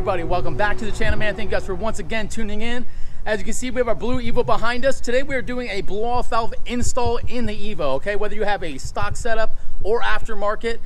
Everybody, welcome back to the channel, man. Thank you guys for once again tuning in. As you can see, we have our blue Evo behind us. Today we are doing a blow-off valve install in the Evo, okay? Whether you have a stock setup or aftermarket,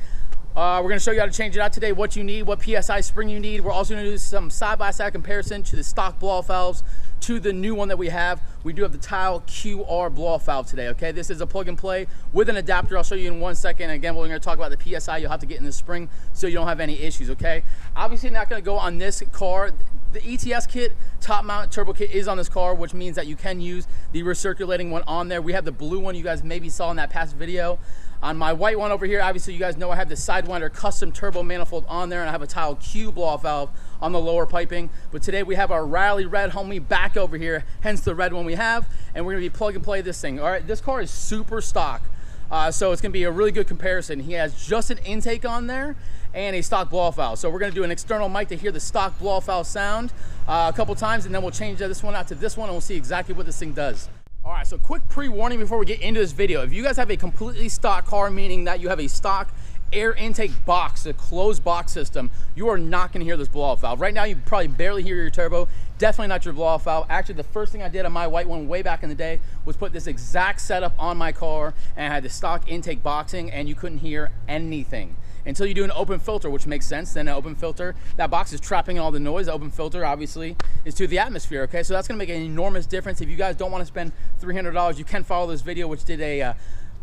uh, we're gonna show you how to change it out today, what you need, what PSI spring you need. We're also gonna do some side-by-side -side comparison to the stock blow-off valves to the new one that we have. We do have the TiAL QR blow-off valve today, okay? This is a plug and play with an adapter. I'll show you in one second. Again, we're gonna talk about the PSI you'll have to get in the spring so you don't have any issues, okay? Obviously not gonna go on this car. The ETS kit, top mount turbo kit is on this car, which means that you can use the recirculating one on there. We have the blue one you guys maybe saw in that past video. On my white one over here, obviously you guys know I have the Sidewinder custom turbo manifold on there and I have a TiAL cube blow-off valve on the lower piping. But today we have our Rally Red homie back over here, hence the red one we have, and we're gonna be plug and play this thing. All right, this car is super stock. Uh, so it's gonna be a really good comparison. He has just an intake on there and a stock blow-off valve. So we're gonna do an external mic to hear the stock blow-off valve sound uh, a couple times and then we'll change this one out to this one and we'll see exactly what this thing does. All right, so quick pre-warning before we get into this video. If you guys have a completely stock car, meaning that you have a stock air intake box, a closed box system, you are not gonna hear this blow-off valve. Right now, you probably barely hear your turbo, definitely not your blow-off valve. Actually, the first thing I did on my white one way back in the day was put this exact setup on my car and I had the stock intake boxing and you couldn't hear anything until you do an open filter, which makes sense. Then an open filter, that box is trapping all the noise. The open filter, obviously, is to the atmosphere, okay? So that's gonna make an enormous difference. If you guys don't wanna spend $300, you can follow this video, which did a uh,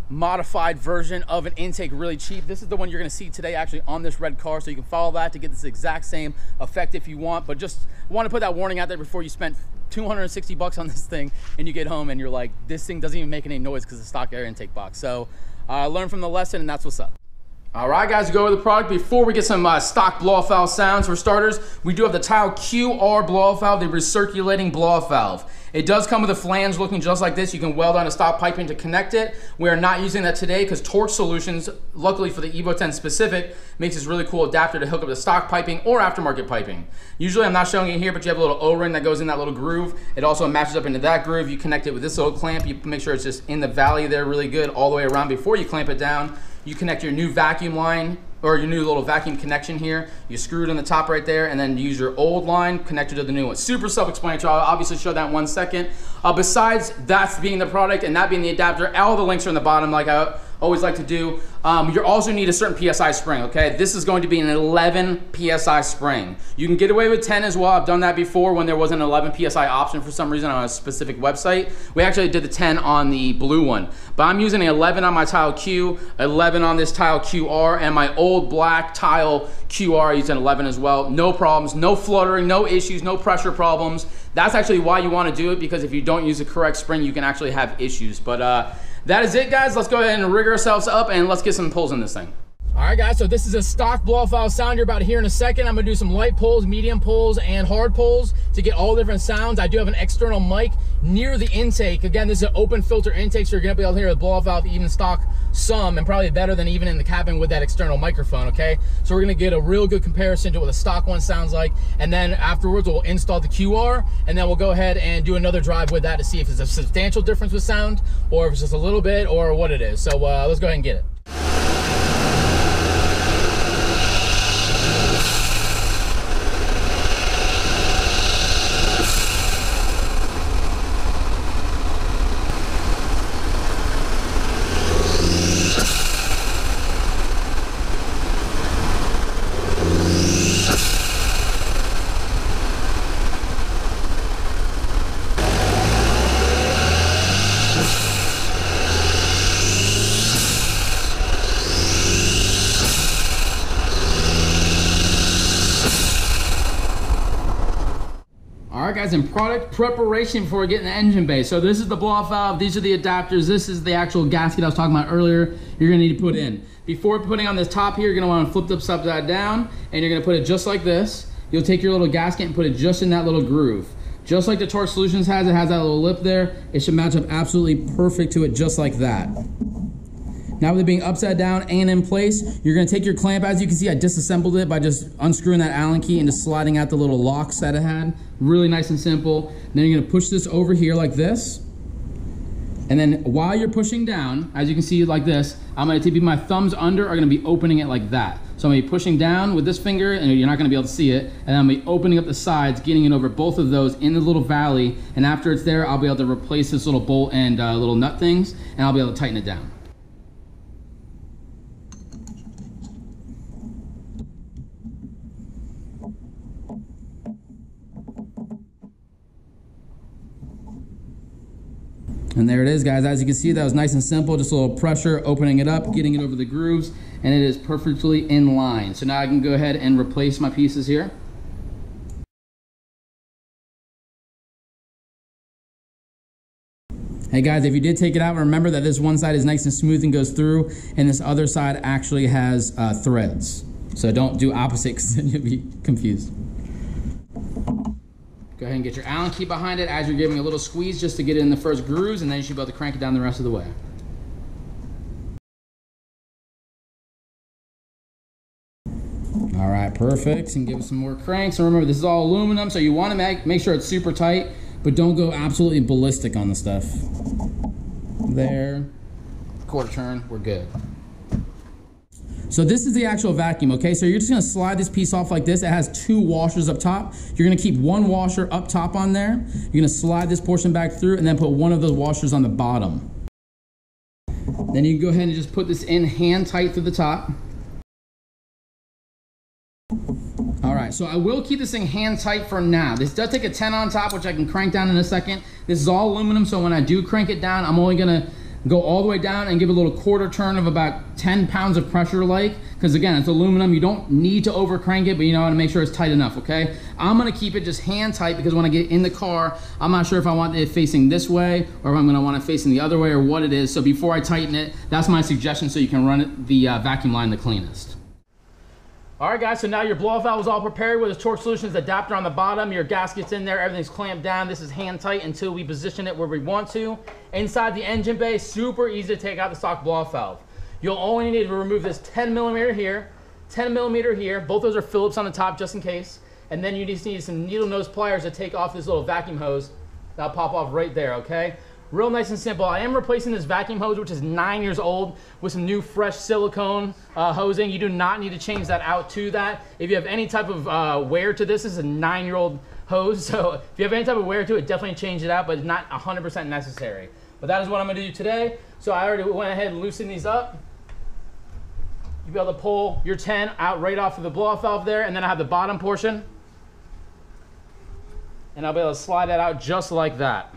modified version of an intake really cheap. This is the one you're gonna see today actually on this red car. So you can follow that to get this exact same effect if you want, but just wanna put that warning out there before you spend 260 bucks on this thing and you get home and you're like, this thing doesn't even make any noise because the stock air intake box. So uh, learn from the lesson and that's what's up. All right, guys, go over the product. Before we get some uh, stock blow-off valve sounds for starters, we do have the TiAL QR blow-off valve, the recirculating blow-off valve. It does come with a flange looking just like this. You can weld on a stock piping to connect it. We are not using that today because Torque Solutions, luckily for the Evo 10 specific, makes this really cool adapter to hook up to stock piping or aftermarket piping. Usually I'm not showing it here, but you have a little O-ring that goes in that little groove. It also matches up into that groove. You connect it with this little clamp. You make sure it's just in the valley there really good all the way around before you clamp it down. You connect your new vacuum line or your new little vacuum connection here. You screw it in the top right there and then use your old line connected to the new one. Super self-explanatory. I'll obviously show that in one second. Uh, besides that being the product and that being the adapter, all the links are in the bottom like I always like to do. Um, you also need a certain PSI spring, okay? This is going to be an 11 PSI spring. You can get away with 10 as well. I've done that before when there was an 11 PSI option for some reason on a specific website. We actually did the 10 on the blue one, but I'm using an 11 on my TiAL Q, 11 on this TiAL QR, and my old black TiAL QR, I used an 11 as well. No problems, no fluttering, no issues, no pressure problems. That's actually why you wanna do it because if you don't use the correct spring, you can actually have issues. But uh, that is it, guys. Let's go ahead and rig ourselves up and let's get some pulls in this thing. All right, guys, so this is a stock blow-off valve sound you're about to hear in a second. I'm gonna do some light pulls, medium pulls, and hard pulls to get all different sounds. I do have an external mic near the intake. Again, this is an open filter intake, so you're gonna be able to hear the blow-off valve even stock some, and probably better than even in the cabin with that external microphone, okay? So we're gonna get a real good comparison to what the stock one sounds like, and then afterwards we'll install the QR, and then we'll go ahead and do another drive with that to see if it's a substantial difference with sound, or if it's just a little bit, or what it is. So uh, let's go ahead and get it. Right, guys, in product preparation before getting the engine bay. So this is the blow-off valve. These are the adapters. This is the actual gasket I was talking about earlier. You're gonna need to put in. Before putting on this top here, you're gonna wanna flip this upside down and you're gonna put it just like this. You'll take your little gasket and put it just in that little groove. Just like the Torque Solutions has, it has that little lip there. It should match up absolutely perfect to it just like that. Now with it being upside down and in place, you're gonna take your clamp. As you can see, I disassembled it by just unscrewing that Allen key and just sliding out the little locks that it had. Really nice and simple. Then you're gonna push this over here like this. And then while you're pushing down, as you can see like this, I'm gonna keep my thumbs under are gonna be opening it like that. So I'm gonna be pushing down with this finger, and you're not gonna be able to see it, and I'm gonna be opening up the sides, getting it over both of those in the little valley, and after it's there, I'll be able to replace this little bolt and uh, little nut things, and I'll be able to tighten it down. And there it is, guys. As you can see, that was nice and simple. Just a little pressure, opening it up, getting it over the grooves, and it is perfectly in line. So now I can go ahead and replace my pieces here. Hey guys, if you did take it out, remember that this one side is nice and smooth and goes through, and this other side actually has uh, threads. So don't do opposite because then you'll be confused. Go ahead and get your Allen key behind it as you're giving a little squeeze just to get it in the first grooves and then you should be able to crank it down the rest of the way. All right, perfect. And give it some more cranks. And remember, this is all aluminum, so you want to make, make sure it's super tight, but don't go absolutely ballistic on the stuff. There. Quarter turn, we're good. So this is the actual vacuum, okay? So you're just gonna slide this piece off like this. It has two washers up top. You're gonna keep one washer up top on there. You're gonna slide this portion back through and then put one of those washers on the bottom. Then you can go ahead and just put this in hand tight through the top. All right, so I will keep this thing hand tight for now. This does take a 10 on top, which I can crank down in a second. This is all aluminum, so when I do crank it down, I'm only gonna go all the way down and give a little quarter turn of about 10 pounds of pressure like because again it's aluminum. You don't need to over crank it but you know how to make sure it's tight enough okay? I'm to keep it just hand tight because when i get in the car i'm not sure if i want it facing this way or if i'm to want it facing the other way or what it is. So before i tighten it that's my suggestion so you can run the uh, vacuum line the cleanest all right, guys, so now your blow-off valve is all prepared with the Torque Solutions adapter on the bottom. Your gasket's in there, everything's clamped down. This is hand tight until we position it where we want to. Inside the engine bay, super easy to take out the stock blow-off valve. You'll only need to remove this 10 millimeter here, 10 millimeter here. Both those are Phillips on the top just in case. And then you just need some needle nose pliers to take off this little vacuum hose. That'll pop off right there, okay? Real nice and simple. I am replacing this vacuum hose, which is nine years old, with some new fresh silicone uh, hosing. You do not need to change that out to that. If you have any type of uh, wear to this, this is a nine-year-old hose, so if you have any type of wear to it, definitely change it out, but it's not 100% necessary. But that is what I'm gonna do today. So I already went ahead and loosened these up. You'll be able to pull your 10 out right off of the blow-off valve there, and then I have the bottom portion. And I'll be able to slide that out just like that.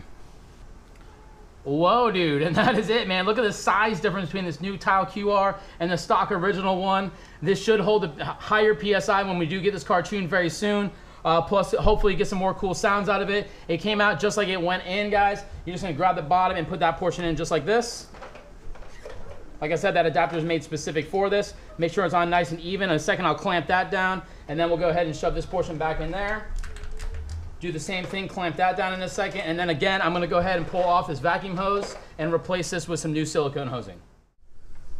Whoa, dude, and that is it, man. Look at the size difference between this new TiAL QR and the stock original one. This should hold a higher PSI when we do get this car tuned very soon. Uh, plus, hopefully get some more cool sounds out of it. It came out just like it went in, guys. You're just gonna grab the bottom and put that portion in just like this. Like I said, that adapter is made specific for this. Make sure it's on nice and even. In a second, I'll clamp that down, and then we'll go ahead and shove this portion back in there. Do the same thing, clamp that down in a second, and then again, I'm gonna go ahead and pull off this vacuum hose and replace this with some new silicone hosing.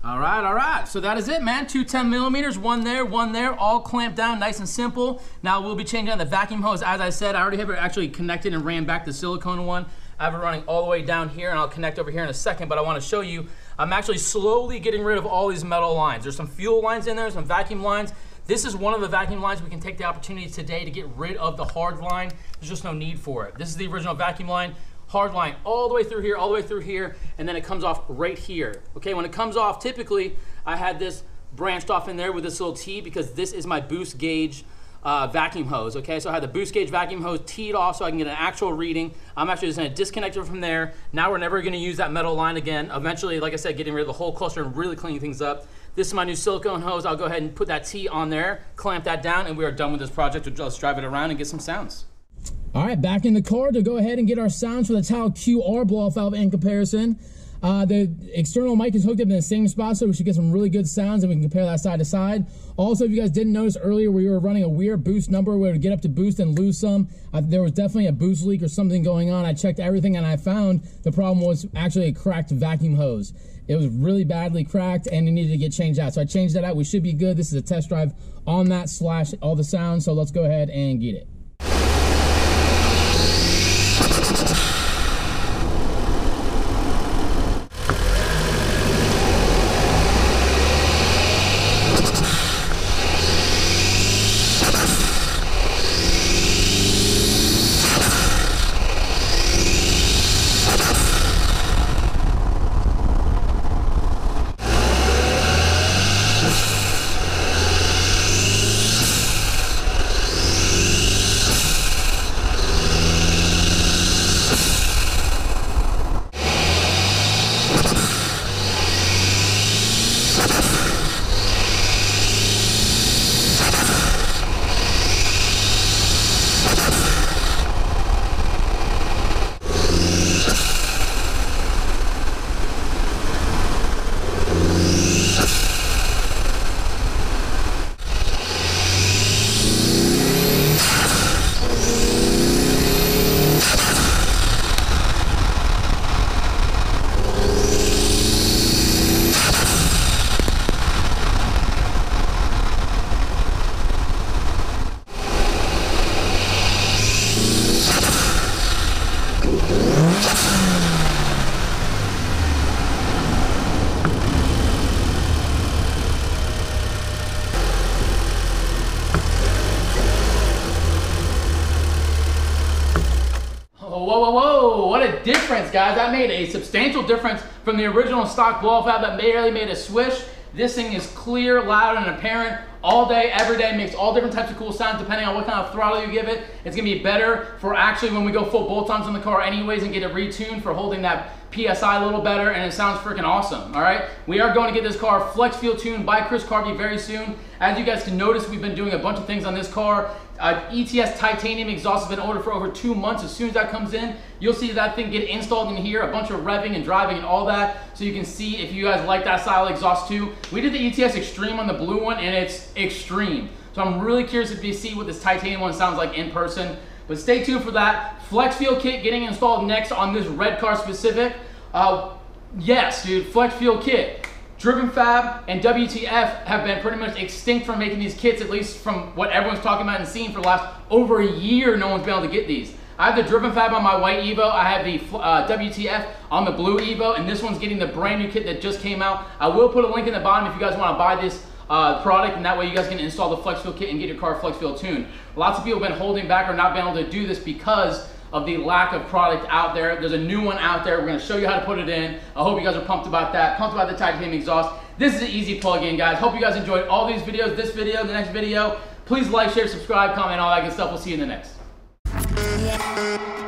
All right, all right, so that is it, man. Two 10 millimeters, one there, one there, all clamped down, nice and simple. Now we'll be changing out the vacuum hose. As I said, I already have it actually connected and ran back the silicone one. I have it running all the way down here, and I'll connect over here in a second, but I wanna show you, I'm actually slowly getting rid of all these metal lines. There's some fuel lines in there, some vacuum lines, this is one of the vacuum lines we can take the opportunity today to get rid of the hard line. There's just no need for it. This is the original vacuum line, hard line all the way through here, all the way through here, and then it comes off right here. Okay, when it comes off, typically I had this branched off in there with this little T because this is my boost gauge uh, vacuum hose. Okay, so I had the boost gauge vacuum hose teed off so I can get an actual reading. I'm actually just gonna disconnect it from there. Now we're never gonna use that metal line again. Eventually, like I said, getting rid of the whole cluster and really cleaning things up. This is my new silicone hose. I'll go ahead and put that T on there, clamp that down, and we are done with this project. Just drive it around and get some sounds. All right, back in the car to go ahead and get our sounds for the TiAL QR blow-off valve in comparison. Uh, the external mic is hooked up in the same spot, so we should get some really good sounds and we can compare that side to side. Also, if you guys didn't notice earlier, we were running a weird boost number where to get up to boost and lose some. Uh, there was definitely a boost leak or something going on. I checked everything and I found the problem was actually a cracked vacuum hose. It was really badly cracked and it needed to get changed out. So I changed that out. We should be good. This is a test drive on that slash all the sounds. So let's go ahead and get it. Difference, guys. That made a substantial difference from the original stock blow valve that barely made a swish. This thing is clear, loud, and apparent all day, every day, makes all different types of cool sounds depending on what kind of throttle you give it. It's gonna be better for actually when we go full bolt-ons in the car anyways and get it retuned for holding that PSI a little better and it sounds freaking awesome, all right? We are going to get this car flex fuel tuned by Chris Carvey very soon. As you guys can notice, we've been doing a bunch of things on this car. Uh, ETS titanium exhaust has been ordered for over two months. As soon as that comes in, you'll see that thing get installed in here, a bunch of revving and driving and all that. So you can see if you guys like that style exhaust too. We did the ETS Extreme on the blue one and it's extreme. So I'm really curious if you see what this titanium one sounds like in person. But stay tuned for that. Flex Fuel kit getting installed next on this red car specific. Uh, yes, dude, Flex Fuel kit. Driven Fab and WTF have been pretty much extinct from making these kits, at least from what everyone's talking about and seeing for the last over a year. No one's been able to get these. I have the Driven Fab on my white Evo. I have the uh, WTF on the blue Evo, and this one's getting the brand new kit that just came out. I will put a link in the bottom if you guys want to buy this uh, product, and that way you guys can install the flex fuel kit and get your car flex fuel tuned. Lots of people have been holding back or not being able to do this because of the lack of product out there. There's a new one out there. We're gonna show you how to put it in. I hope you guys are pumped about that, pumped about the titanium exhaust. This is an easy plug-in, guys. Hope you guys enjoyed all these videos, this video, the next video. Please like, share, subscribe, comment, all that good stuff. We'll see you in the next.